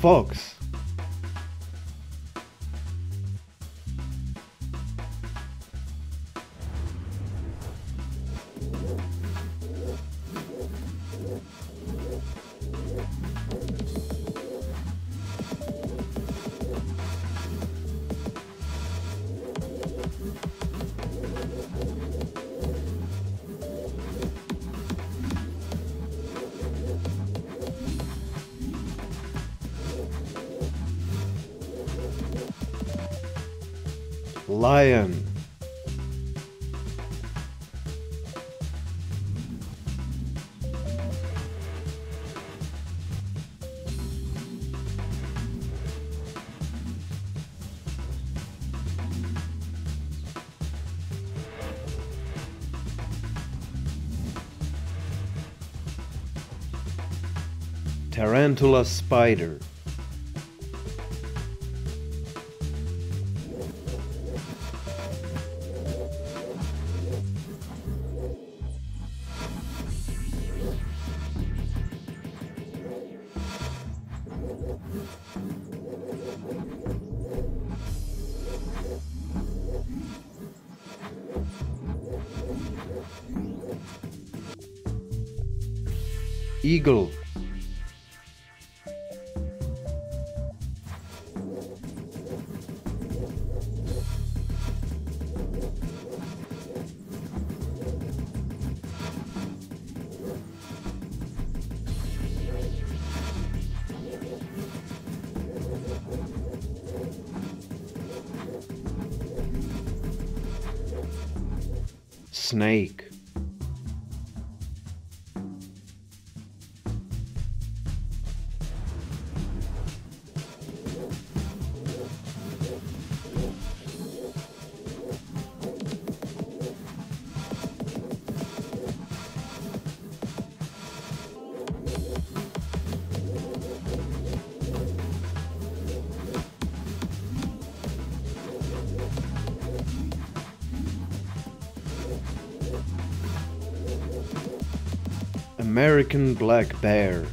Fox. Lion. Tarantula spider. Eagle. Snake. American black bear.